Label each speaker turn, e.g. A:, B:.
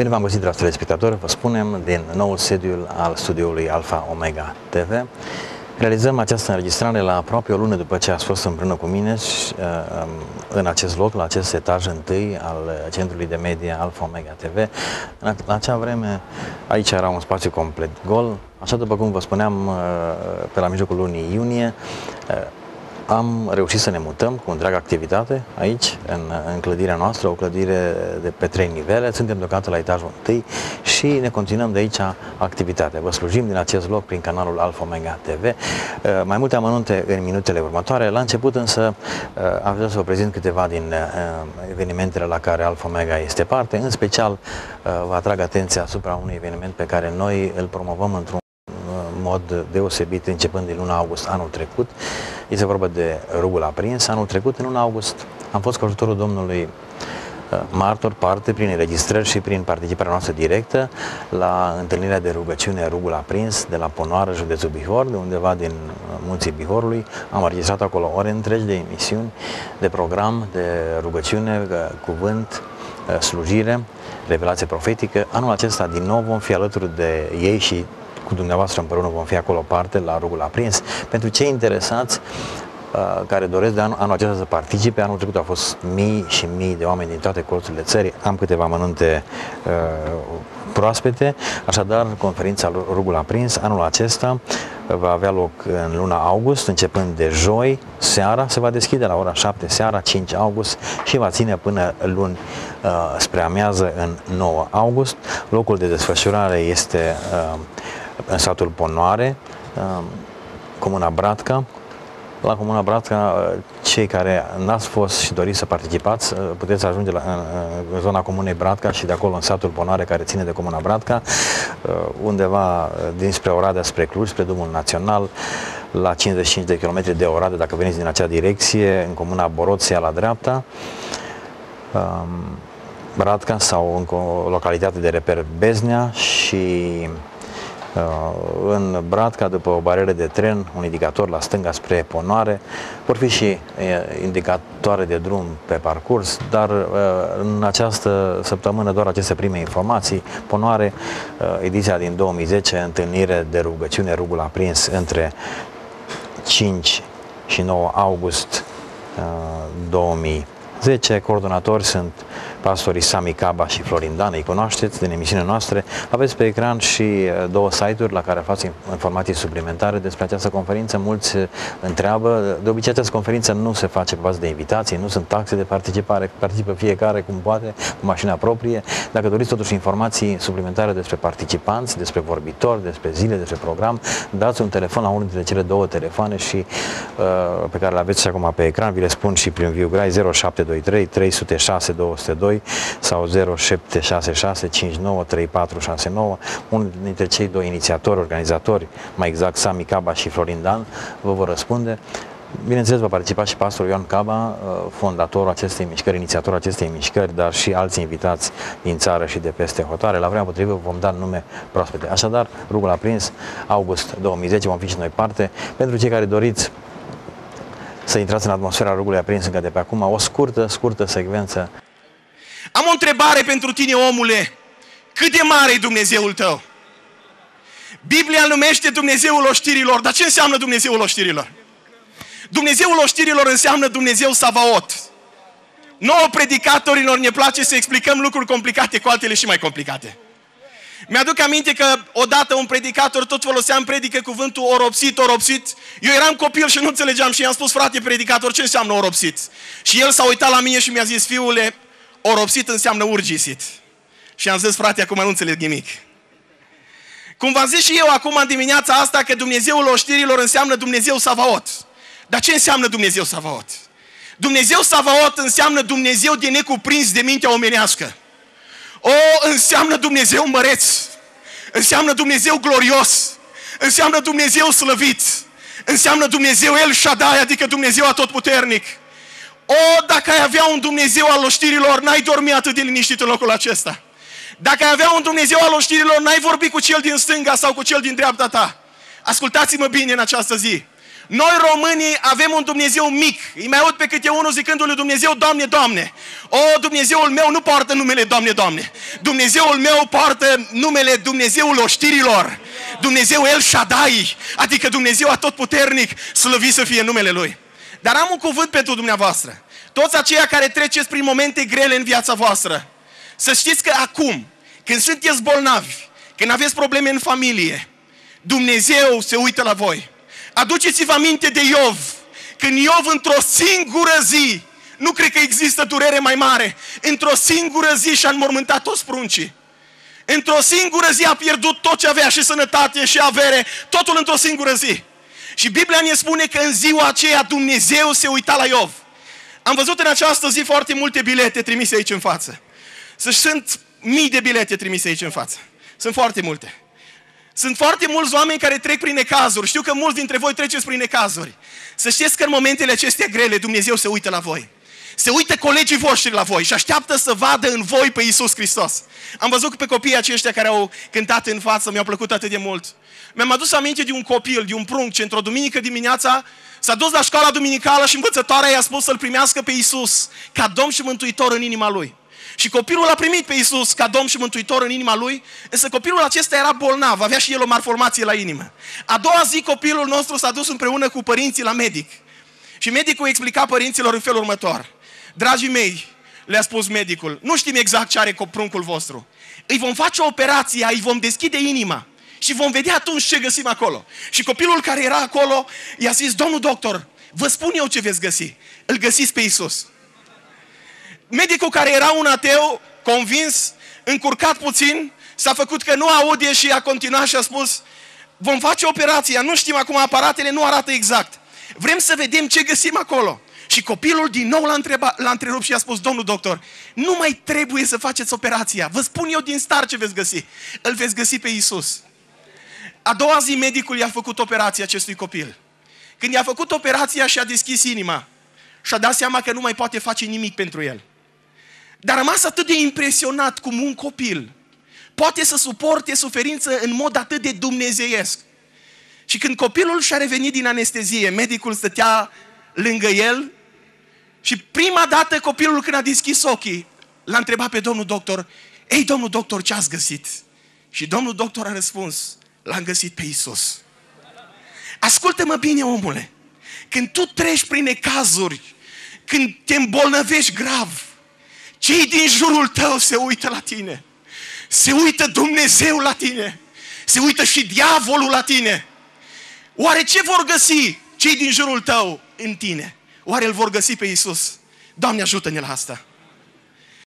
A: Bine v-am găsit, dragi telespectatori, vă spunem din noul sediul al studioului Alfa Omega TV. Realizăm această înregistrare la aproape o lună după ce ați fost împreună cu mine și, uh, în acest loc, la acest etaj întâi al Centrului de Media Alfa Omega TV. La acea vreme, aici era un spațiu complet gol, așa după cum vă spuneam, uh, pe la mijlocul lunii iunie, uh, am reușit să ne mutăm cu întreaga activitate aici, în, în clădirea noastră, o clădire de pe trei nivele. Suntem deocamdată la etajul întâi și ne continuăm de aici activitatea. Vă slujim din acest loc prin canalul Alfa Omega TV. Uh, mai multe amănunte în minutele următoare. La început însă uh, am vrea să vă prezint câteva din uh, evenimentele la care Alfa Omega este parte. În special vă atrag atenția asupra unui eveniment pe care noi îl promovăm într-un mod deosebit începând din luna august anul trecut. Este vorba de rugul aprins. Anul trecut, în luna august, am fost cu ajutorul Domnului uh, martor parte prin înregistrări și prin participarea noastră directă la întâlnirea de rugăciune Rugul Aprins de la Ponoară, județul Bihor, de undeva din uh, munții Bihorului. Am înregistrat acolo ore întregi de emisiuni, de program, de rugăciune, uh, cuvânt, slujire, revelație profetică. Anul acesta din nou vom fi alături de ei și cu dumneavoastră împreună vom fi acolo parte la rugul aprins. Pentru cei interesați, uh, care doresc de anul, anul acesta să participe. Anul trecut au fost mii și mii de oameni din toate colțurile țării. Am câteva mănunte uh, proaspete, așadar conferința Rugul Aprins anul acesta va avea loc în luna august, începând de joi, seara, se va deschide la ora 7 seara, 5 august și va ține până luni uh, spre amiază în 9 august. Locul de desfășurare este uh, în satul Ponoare, um, Comuna Bratca. La Comuna Bratca, uh, cei care n-ați fost și doriți să participați, uh, puteți ajunge la, în zona Comunei Bratca și de acolo în satul Ponoare, care ține de Comuna Bratca, uh, undeva dinspre Oradea spre Cluj, spre drumul național, la 55 de km de Oradea, dacă veniți din acea direcție, în Comuna Boroția la dreapta. Um, Bratca sau în o localitate de reper Beznea și Uh, în Bratca, după o barieră de tren, un indicator la stânga spre Ponoare, vor fi și uh, indicatoare de drum pe parcurs, dar uh, în această săptămână doar aceste prime informații. Ponoare, ediția din 2010, întâlnire de rugăciune, rugul aprins între 5 și 9 august 2010. Coordonatori sunt pastorii Sami Caba și Florin Dan, îi cunoașteți din emisiunea noastre. Aveți pe ecran și uh, două site-uri la care aflați informații suplimentare despre această conferință. Mulți uh, întreabă, de obicei această conferință nu se face pe bază de invitații, nu sunt taxe de participare, participă fiecare cum poate, cu mașina proprie. Dacă doriți totuși informații suplimentare despre participanți, despre vorbitori, despre zile, despre program, dați un telefon la unul dintre cele două telefoane și uh, pe care le aveți și acum pe ecran, vi le spun și prin ViewGrai 0723 306 202 02 sau 0766 59 3469. Unul dintre cei doi inițiatori, organizatori, mai exact Sami Caba și Florin Dan, vă vor răspunde. Bineînțeles, va participa și pastorul Ioan Caba, uh, fondatorul acestei mișcări, inițiatorul acestei mișcări, dar și alți invitați din țară și de peste hotare. La vremea potrivă vom da nume proaspete. Așadar, rugul aprins, august 2010, vom fi și noi parte. Pentru cei care doriți să intrați în atmosfera rugului aprins încă de pe acum, o scurtă, scurtă secvență
B: am o întrebare pentru tine, omule. Cât de mare e Dumnezeul tău? Biblia numește Dumnezeul oștirilor, dar ce înseamnă Dumnezeul oștirilor? Dumnezeul oștirilor înseamnă Dumnezeu Savaot. Nouă predicatorilor ne place să explicăm lucruri complicate cu altele și mai complicate. Mi-aduc aminte că odată un predicator tot folosea în predică cuvântul oropsit, oropsit. Eu eram copil și nu înțelegeam și i-am spus, frate predicator, ce înseamnă oropsit? Și el s-a uitat la mine și mi-a zis, fiule, Oropsit înseamnă urgisit. Și am zis, frate, acum nu înțeleg nimic. Cum v-am zis și eu acum în dimineața asta că Dumnezeul oștirilor înseamnă Dumnezeu Savaot. Dar ce înseamnă Dumnezeu Savaot? Dumnezeu Savaot înseamnă Dumnezeu de necuprins de mintea omenească. O, înseamnă Dumnezeu măreț. Înseamnă Dumnezeu glorios. Înseamnă Dumnezeu slăvit. Înseamnă Dumnezeu El Shaddai, adică Dumnezeu atotputernic. O, dacă ai avea un Dumnezeu al oștirilor, n-ai dormi atât de liniștit în locul acesta. Dacă ai avea un Dumnezeu al oștirilor, n-ai vorbi cu cel din stânga sau cu cel din dreapta ta. Ascultați-mă bine în această zi. Noi românii avem un Dumnezeu mic. Îi mai aud pe câte unul zicându-lui Dumnezeu, Doamne, Doamne. O, Dumnezeul meu nu poartă numele Doamne, Doamne. Dumnezeul meu poartă numele Dumnezeul oștirilor. Dumnezeu El Shaddai, adică Dumnezeu atotputernic, slăvit să fie numele Lui. Dar am un cuvânt pentru dumneavoastră. Toți aceia care treceți prin momente grele în viața voastră, să știți că acum, când sunteți bolnavi, când aveți probleme în familie, Dumnezeu se uită la voi. Aduceți-vă aminte de Iov. Când Iov într-o singură zi, nu cred că există durere mai mare, într-o singură zi și-a înmormântat toți pruncii. Într-o singură zi a pierdut tot ce avea și sănătate și avere, totul într-o singură zi. Și Biblia ne spune că în ziua aceea Dumnezeu se uita la Iov. Am văzut în această zi foarte multe bilete trimise aici în față. Să sunt mii de bilete trimise aici în față. Sunt foarte multe. Sunt foarte mulți oameni care trec prin necazuri. Știu că mulți dintre voi treceți prin necazuri. Să știți că în momentele acestea grele Dumnezeu se uită la voi. Se uită colegii voștri la voi și așteaptă să vadă în voi pe Iisus Hristos. Am văzut pe copiii aceștia care au cântat în față, mi-au plăcut atât de mult. Mi-am adus aminte de un copil, de un prunc, ce într-o duminică dimineața s-a dus la școala duminicală și învățătoarea i-a spus să-L primească pe Iisus ca Domn și Mântuitor în inima lui. Și copilul a primit pe Iisus ca Domn și Mântuitor în inima lui, însă copilul acesta era bolnav, avea și el o malformație la inimă. A doua zi copilul nostru s-a dus împreună cu părinții la medic. Și medicul explica părinților în felul următor. Dragii mei, le-a spus medicul, nu știm exact ce are pruncul vostru. Îi vom face o operație, îi vom deschide inima și vom vedea atunci ce găsim acolo. Și copilul care era acolo i-a zis, domnul doctor, vă spun eu ce veți găsi. Îl găsiți pe Isus. Medicul care era un ateu, convins, încurcat puțin, s-a făcut că nu aude și a continuat și a spus, vom face operația, nu știm acum, aparatele nu arată exact. Vrem să vedem ce găsim acolo. Și copilul din nou l-a, întrebat, l-a întrerupt și a spus, domnul doctor, nu mai trebuie să faceți operația. Vă spun eu din start ce veți găsi. Îl veți găsi pe Isus. A doua zi medicul i-a făcut operația acestui copil. Când i-a făcut operația și a deschis inima și a dat seama că nu mai poate face nimic pentru el. Dar a rămas atât de impresionat cum un copil poate să suporte suferință în mod atât de dumnezeiesc. Și când copilul și-a revenit din anestezie, medicul stătea lângă el și prima dată copilul când a deschis ochii, l-a întrebat pe domnul doctor, Ei, domnul doctor, ce ați găsit? Și domnul doctor a răspuns, l-am găsit pe Isus. Ascultă-mă bine, omule. Când tu treci prin necazuri, când te îmbolnăvești grav, cei din jurul tău se uită la tine. Se uită Dumnezeu la tine. Se uită și diavolul la tine. Oare ce vor găsi cei din jurul tău în tine? Oare îl vor găsi pe Isus? Doamne ajută-ne la asta!